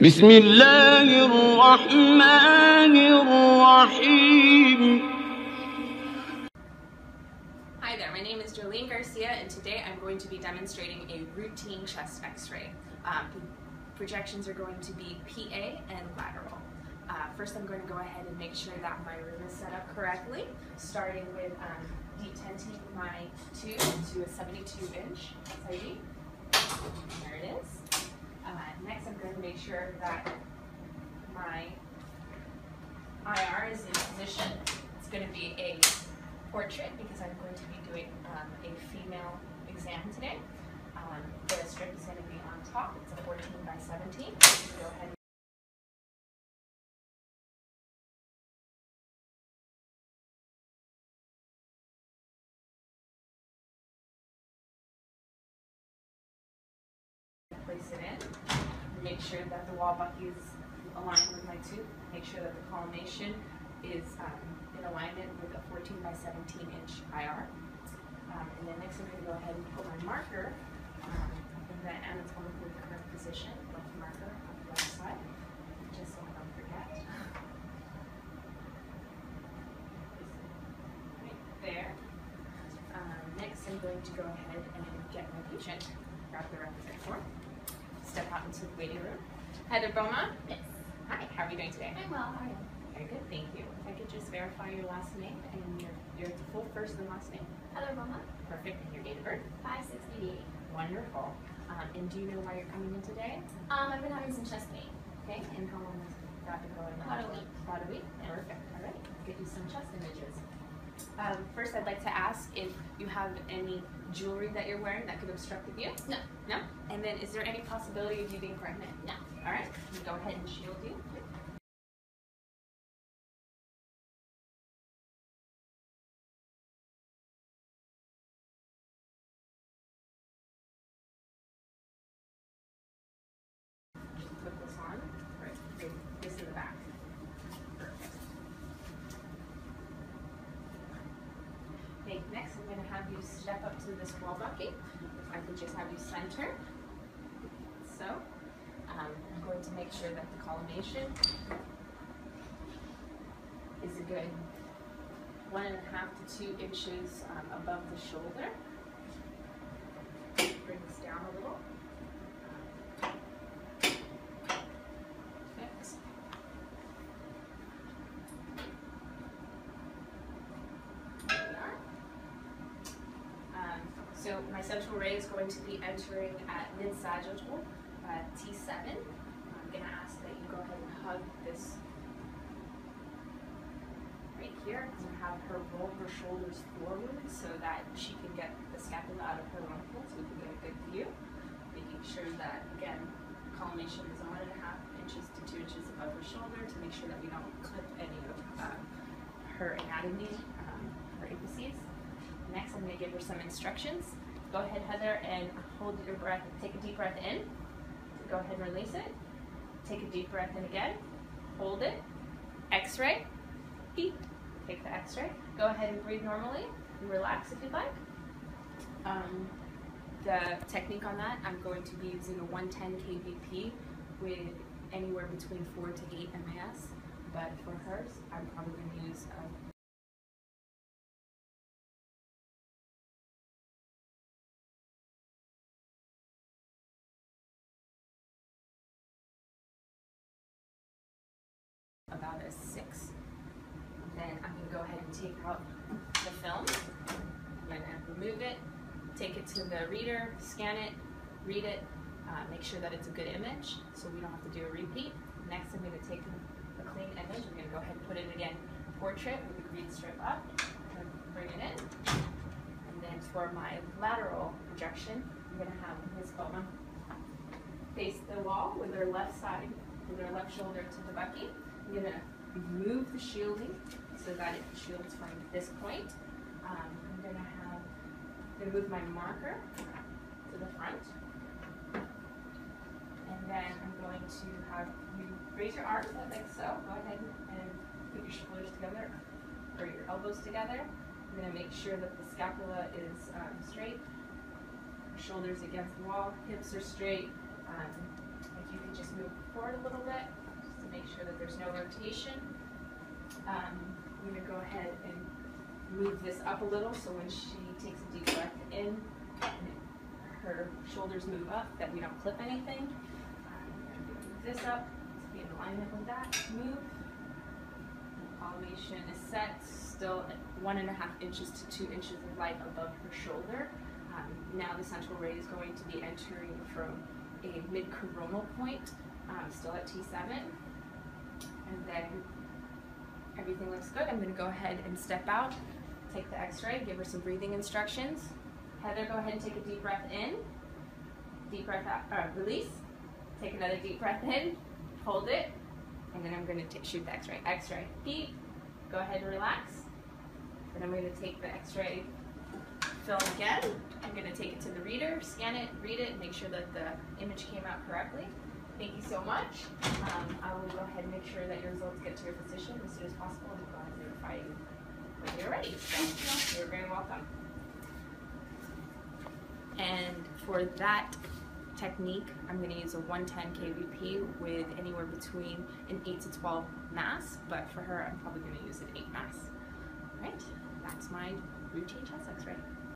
بسم الله الرحمن الرحيم Hi there, my name is Jolene Garcia and today I'm going to be demonstrating a routine chest x-ray. Um, the projections are going to be PA and lateral. Uh, first I'm going to go ahead and make sure that my room is set up correctly, starting with um, detenting my tube to a 72 inch SID. There it is. Uh, next I'm going to make sure that my IR is in position. It's going to be a portrait because I'm going to be doing um, a female exam today. Um, the strip is going to be on top. It's a 14 by 17. Go ahead. Make sure that the wall bucky is aligned with my tube. Make sure that the collimation is um, in alignment with a 14 by 17 inch IR. Um, and then next I'm going to go ahead and put my marker um, in the anatomically correct position, left marker on the left side, just so I don't forget. Right there. Um, next I'm going to go ahead and get my patient, grab the requisite form, step out into the waiting room. Heather Boma. Yes. Hi, how are you doing today? I'm well. How are you? Very good, thank you. If I could just verify your last name and your, your full first and last name. Heather Boma, Perfect, and your date of birth. 568. Wonderful. Um, and do you know why you're coming in today? Um, I've been having some chest pain. Okay, and how long has that been going on? About a week. About a week? Yeah. Perfect, all right. Get you some chest images. Um, first, I'd like to ask if you have any jewelry that you're wearing that could obstruct the view? No. No? And then, is there any possibility of you being pregnant? No. All right, go ahead and shield you. Put this on, right, okay, this in the back. Perfect. Okay, next I'm gonna have you step up to this wall bucky. If I could just have you center. So, um, I'm going to make sure that the collimation is a good one and a half to two inches um, above the shoulder. Bring this down a little. Perfect. There we are. Um, so my central ray is going to be entering at mid-sagittal, uh, T7. I'm going to ask that you go ahead and hug this right here and have her roll her shoulders forward so that she can get the scapula out of her lumbar so we can get a good view. Making sure that, again, collimation is one and a half inches to two inches above her shoulder to make sure that we don't clip any of um, her anatomy, um, her apices. Next, I'm going to give her some instructions. Go ahead, Heather, and hold your breath. Take a deep breath in. Go ahead and release it. Take a deep breath in again. Hold it. X-ray. Beep. Take the X-ray. Go ahead and breathe normally and relax if you'd like. Um, the technique on that, I'm going to be using a 110 kVp with anywhere between 4 to 8 MAS. But for hers, I'm probably going to use a take out the film. I'm gonna remove it, take it to the reader, scan it, read it, uh, make sure that it's a good image so we don't have to do a repeat. Next, I'm gonna take a, clean image. I'm gonna go ahead and put it again, portrait with the green strip up, and bring it in. And then for my lateral projection, I'm gonna have Ms. Bowman face the wall with her left side, with her left shoulder to the bucky. I'm gonna remove the shielding so that it shields from this point. Um, I'm gonna have, I'm gonna move my marker to the front. And then I'm going to have you raise your arms like so. Go ahead and put your shoulders together or your elbows together. I'm gonna make sure that the scapula is um, straight, shoulders against the wall, hips are straight. Um, if you could just move forward a little bit, just to make sure that there's no rotation. Um, I'm gonna go ahead and move this up a little, so when she takes a deep breath in, her shoulders move up, that we don't clip anything. Um, this up to be in alignment with that move. Collimation is set, still one and a half inches to two inches of light above her shoulder. Um, now the central ray is going to be entering from a mid-coronal point, um, still at T7. And then everything looks good. I'm gonna go ahead and step out, take the x-ray, give her some breathing instructions. Heather, go ahead and take a deep breath in. Deep breath out, uh, release. Take another deep breath in, hold it, and then I'm gonna shoot the x-ray. X-ray, deep, go ahead and relax. Then I'm gonna take the x-ray film again. I'm gonna take it to the reader, scan it, read it, make sure that the image came out correctly. Thank you so much. Um, I will go ahead and make sure that your results get to your physician as soon as possible and go ahead and notify you when you're ready. You're very welcome. And for that technique, I'm going to use a 110 kVp with anywhere between an 8 to 12 mass, but for her, I'm probably going to use an 8 mass. All right, that's my routine chest x-ray.